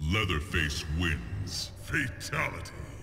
Leatherface wins. Fatality.